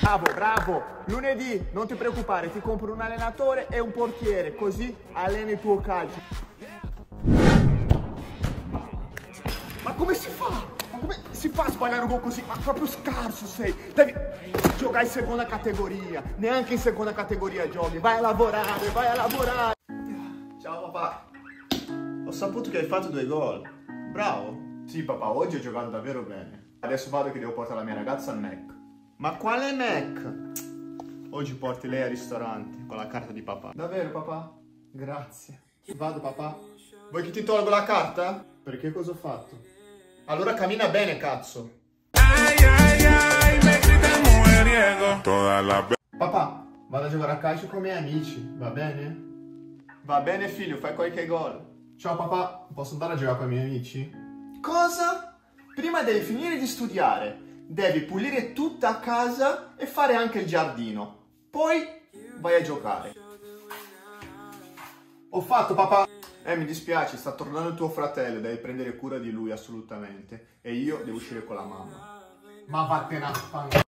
Bravo, bravo. Lunedì, non ti preoccupare, ti compro un allenatore e un portiere, così alleni il tuo calcio. Ma come si fa? Ma come si fa a sbagliare un gol così? Ma proprio scarso sei. Devi giocare in seconda categoria. Neanche in seconda categoria giochi. Vai a lavorare, vai a lavorare. Ciao papà. Ho saputo che hai fatto due gol. Bravo. Sì papà, oggi ho giocato davvero bene. Adesso vado che devo portare la mia ragazza al Mac. Ma quale Mac? Oggi porti lei al ristorante con la carta di papà. Davvero papà? Grazie. Vado papà. Vuoi che ti tolgo la carta? Perché cosa ho fatto? Allora cammina bene, cazzo. Papà, vado a giocare a calcio con i miei amici, va bene? Va bene figlio, fai qualche gol. Ciao papà, posso andare a giocare con i miei amici? Cosa? Prima devi finire di studiare, devi pulire tutta casa e fare anche il giardino. Poi vai a giocare. Ho fatto papà. Eh, mi dispiace, sta tornando tuo fratello, devi prendere cura di lui assolutamente. E io devo uscire con la mamma. Ma vattene a fanculo.